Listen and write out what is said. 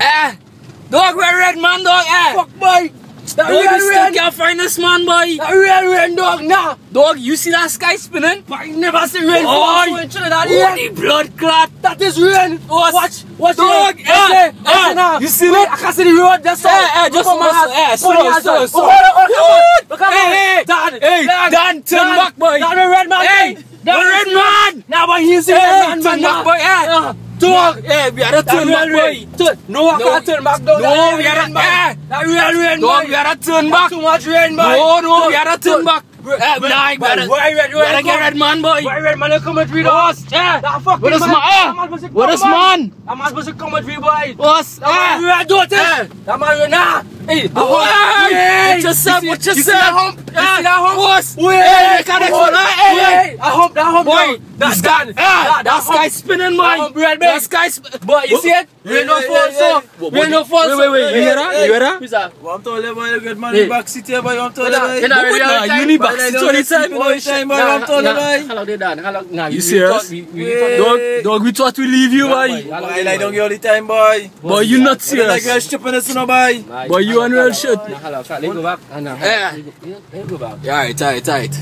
Eh, dog, we're red man, dog, eh. Fuck boy. That Dog, we real still rain. can't find this man, boy. That real rain dog. Nah. Dog, you see that sky spinning? But I never see rain Boy. fall so in Trinidad. Holy Yeah. blood clot. That is rain. Us. Watch. Watch Dog, it. eh, Listen, eh, listen you see Wait, it? I can see the road. That's all. Eh, eh, just- at my hands. eh, slow, Put your hands slow, slow. Oh, hold on, hold on. Hey, hey. Dan. Hey, Dan, turn back, boy. Dan, red man. Hey, Dan, red man. Now, but he's the red man, turn back, boy, eh. Dog. Eh, we gotta That turn back, boy. Turn. No, I No. can't turn back. No, we real gotta- rain, man. eh. That real rain, boy. we gotta turn That's back. Too much rain, boy. No, no, we gotta turn back. Nah, we bro, gotta, why red, we why red, get come? red man, boy. Why red man, you come with three Boss, dogs? eh. That fucking What is man. my-. That man supposed to What is man? That man supposed to come with. Boss, That man eh. red don't Eh. it? That man nah. Hey, Boy. Hey, Watch yourself, you watch see- you see yourself. that hump? You Eh, see that hump? Eh, they can't on. that. Wait, That hump, that hump. Boy, That's sky, done. ah, That- that that sky spinning, That boy. hump red, That sky spinning. Boy, you see it? Rain no fall so. Rain no fall Wait, so. wait, wait, you hear that? You hear that? Who's that? I'm telling you, boy, you get man in back seat here, boy. I'm telling You're you, not- boy. you're not But really nah, on time. you need back I seat don't all the get time. in all the time, boy. Nah, I'm telling you, nah. How long they done? How long? Nah, You we- we serious? thought- we- we Yeah. thought- Dog, dog, we thought we leave you, boy. boy, how long lie down all the time, boy. Boy, you not You like serious. a stupidness, you know, boy. Boy, you how on long- real shit. Nah, how? Let's go back. Ah, nah, let's go- back. Yeah, alright, alright, alright.